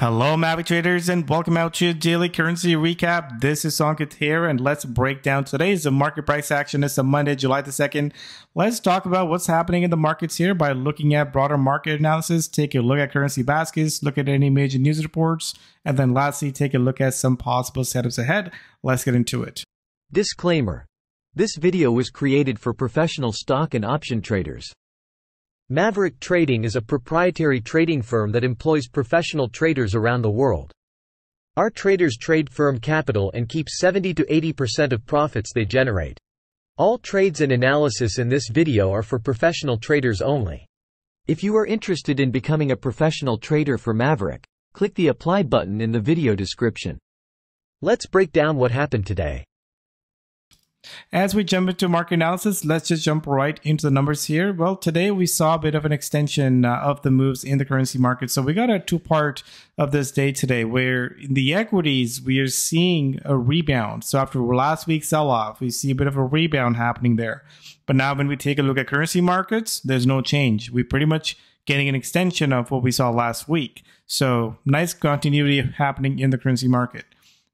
Hello, Maverick traders, and welcome out to Daily Currency Recap. This is Ankit here, and let's break down today's market price action. It's a Monday, July the 2nd. Let's talk about what's happening in the markets here by looking at broader market analysis, take a look at currency baskets, look at any major news reports, and then lastly, take a look at some possible setups ahead. Let's get into it. Disclaimer. This video was created for professional stock and option traders. Maverick Trading is a proprietary trading firm that employs professional traders around the world. Our traders trade firm capital and keep 70 to 80% of profits they generate. All trades and analysis in this video are for professional traders only. If you are interested in becoming a professional trader for Maverick, click the apply button in the video description. Let's break down what happened today. As we jump into market analysis, let's just jump right into the numbers here. Well, today we saw a bit of an extension uh, of the moves in the currency market. So we got a two part of this day today where in the equities, we are seeing a rebound. So after last week's sell off, we see a bit of a rebound happening there. But now when we take a look at currency markets, there's no change. We pretty much getting an extension of what we saw last week. So nice continuity happening in the currency market.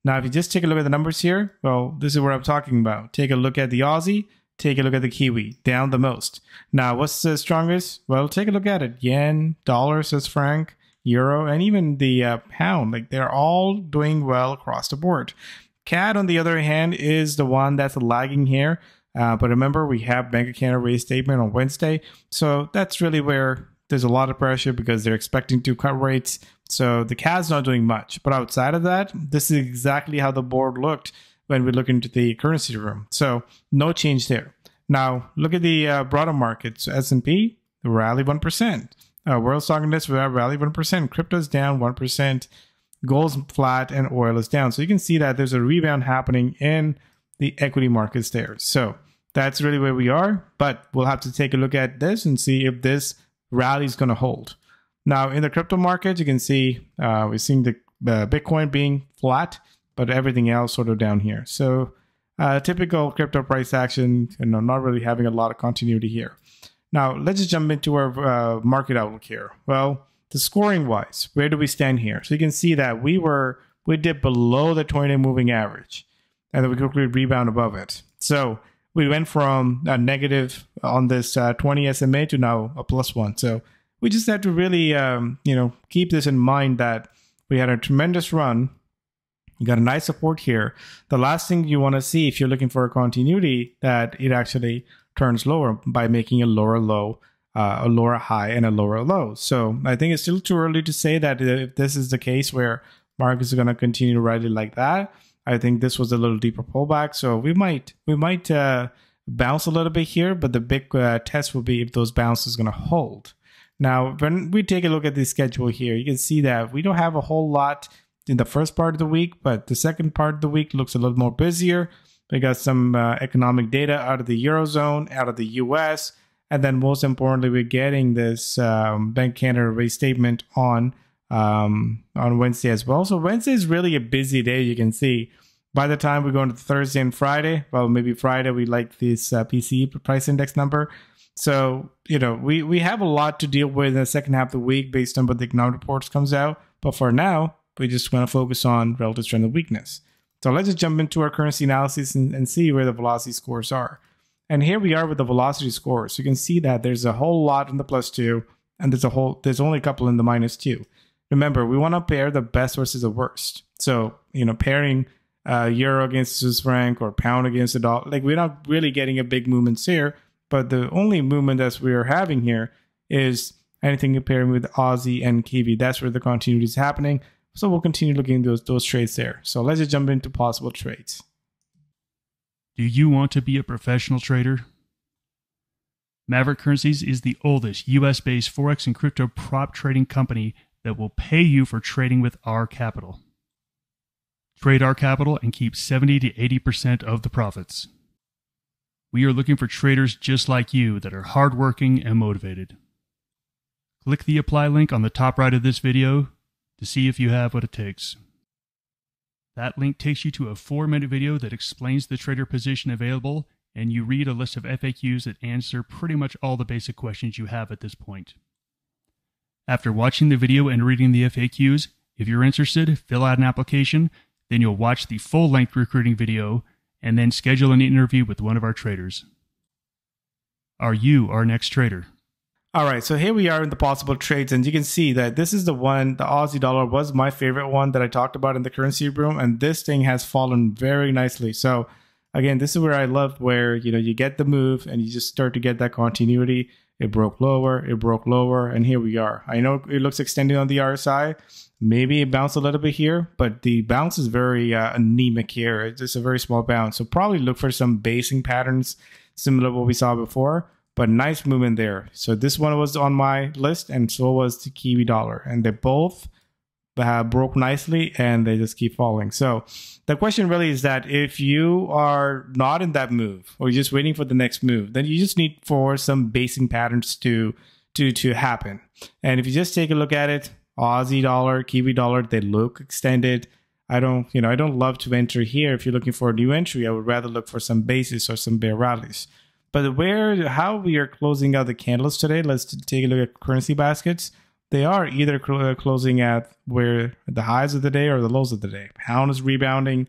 Now, if you just take a look at the numbers here, well, this is what I'm talking about. Take a look at the Aussie, take a look at the Kiwi, down the most. Now, what's the strongest? Well, take a look at it. Yen, dollar, Swiss franc, euro, and even the uh, pound. Like they're all doing well across the board. CAD, on the other hand, is the one that's lagging here. Uh, but remember, we have Bank of Canada statement on Wednesday. So that's really where there's a lot of pressure because they're expecting to cut rates. So the CAD's not doing much. But outside of that, this is exactly how the board looked when we look into the currency room. So no change there. Now look at the uh, broader markets. So S&P rally 1%. Uh, World Stock Index rally 1%. Crypto's down 1%. Gold's flat and oil is down. So you can see that there's a rebound happening in the equity markets there. So that's really where we are. But we'll have to take a look at this and see if this rally is going to hold. Now, in the crypto market, you can see uh, we're seeing the uh, Bitcoin being flat, but everything else sort of down here. So, uh, typical crypto price action, you know, not really having a lot of continuity here. Now, let's just jump into our uh, market outlook here. Well, the scoring wise, where do we stand here? So you can see that we were we dipped below the 20 moving average, and then we quickly rebound above it. So we went from a negative on this uh, 20 SMA to now a plus one. So we just had to really, um, you know, keep this in mind that we had a tremendous run. You got a nice support here. The last thing you want to see if you're looking for a continuity that it actually turns lower by making a lower low, uh, a lower high, and a lower low. So I think it's still too early to say that if this is the case where markets are going to continue to rally like that. I think this was a little deeper pullback, so we might we might uh, bounce a little bit here, but the big uh, test will be if those bounces going to hold. Now, when we take a look at the schedule here, you can see that we don't have a whole lot in the first part of the week, but the second part of the week looks a little more busier. We got some uh, economic data out of the Eurozone, out of the US, and then most importantly, we're getting this um, Bank Canada rate statement on um, on Wednesday as well. So Wednesday is really a busy day. You can see by the time we go into Thursday and Friday, well, maybe Friday we like this uh, PCE price index number. So, you know, we, we have a lot to deal with in the second half of the week based on what the economic reports comes out. But for now, we just want to focus on relative strength and weakness. So let's just jump into our currency analysis and, and see where the velocity scores are. And here we are with the velocity scores. You can see that there's a whole lot in the plus two, and there's a whole there's only a couple in the minus two. Remember, we want to pair the best versus the worst. So, you know, pairing uh, euro against Swiss franc or pound against the dollar, like we're not really getting a big movements here but the only movement that we are having here is anything comparing with Aussie and Kiwi. That's where the continuity is happening. So we'll continue looking those, those trades there. So let's just jump into possible trades. Do you want to be a professional trader? Maverick Currencies is the oldest US based Forex and crypto prop trading company that will pay you for trading with our capital. Trade our capital and keep 70 to 80% of the profits. We are looking for traders just like you that are hardworking and motivated. Click the apply link on the top right of this video to see if you have what it takes. That link takes you to a 4 minute video that explains the trader position available, and you read a list of FAQs that answer pretty much all the basic questions you have at this point. After watching the video and reading the FAQs, If you're interested, fill out an application, then you'll watch the full length recruiting video and then schedule an interview with one of our traders. Are you our next trader? All right, so here we are in the possible trades, and you can see that this is the one, the Aussie dollar was my favorite one that I talked about in the currency room, and this thing has fallen very nicely. So again, this is where I love where you know you get the move and you just start to get that continuity. It broke lower, it broke lower, and here we are. I know it looks extended on the RSI. Maybe it bounced a little bit here, but the bounce is very uh, anemic here. It's just a very small bounce. So probably look for some basing patterns similar to what we saw before but nice movement there. So this one was on my list, and so was the Kiwi dollar, and they both have broke nicely, and they just keep falling. So the question really is that if you are not in that move, or you're just waiting for the next move, then you just need for some basing patterns to to to happen. And if you just take a look at it, Aussie dollar, Kiwi dollar, they look extended. I don't, you know, I don't love to enter here. If you're looking for a new entry, I would rather look for some basis or some bear rallies. But where how we are closing out the candles today, let's take a look at currency baskets. They are either cl- uh, closing at where the highs of the day or the lows of the day. Pound is rebounding,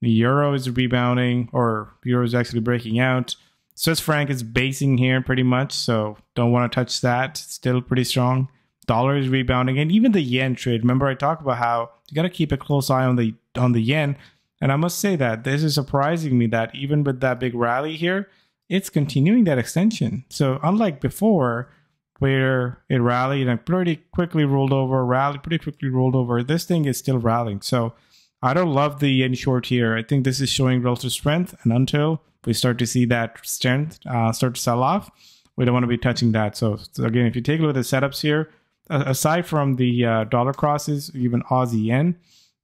the euro is rebounding, or euro is actually breaking out. Swiss franc is basing here pretty much, so don't want to touch that. Still pretty strong. Dollar is rebounding, and even the yen trade. Remember, I talked about how you got to keep a close eye on the on the yen, and I must say that this is surprising me that even with that big rally here, it's continuing that extension. So unlike before, where it rallied and pretty quickly rolled over, rallied pretty quickly rolled over, this thing is still rallying. So I don't love the yen short here. I think this is showing relative strength, and until we start to see that strength uh, start to sell off, we don't want to be touching that. So, so again, if you take a look at the setups here, aside from the uh, dollar crosses, even Aussie yen,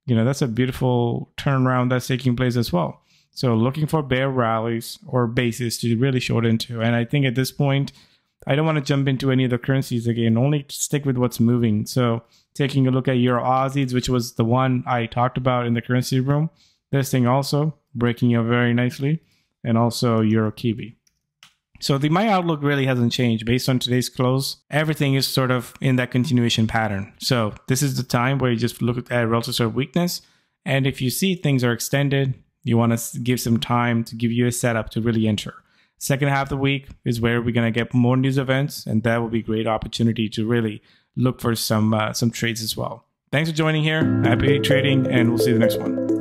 you know that's a beautiful turnaround that's taking place as well. So looking for bear rallies or bases to really short into. And I think at this point, I don't want to jump into any of the currencies again, only stick with what's moving. So taking a look at Euro Aussies, which was the one I talked about in the currency room. This thing also breaking up very nicely. And also Euro Kiwi. So the my outlook really hasn't changed based on today's close. Everything is sort of in that continuation pattern. So this is the time where you just look at relative sort of weakness. And if you see things are extended, you want to give some time to give you a setup to really enter. Second half of the week is where we're going to get more news events, and that will be a great opportunity to really look for some uh, some trades as well. Thanks for joining here. Happy trading, and we'll see you the next one.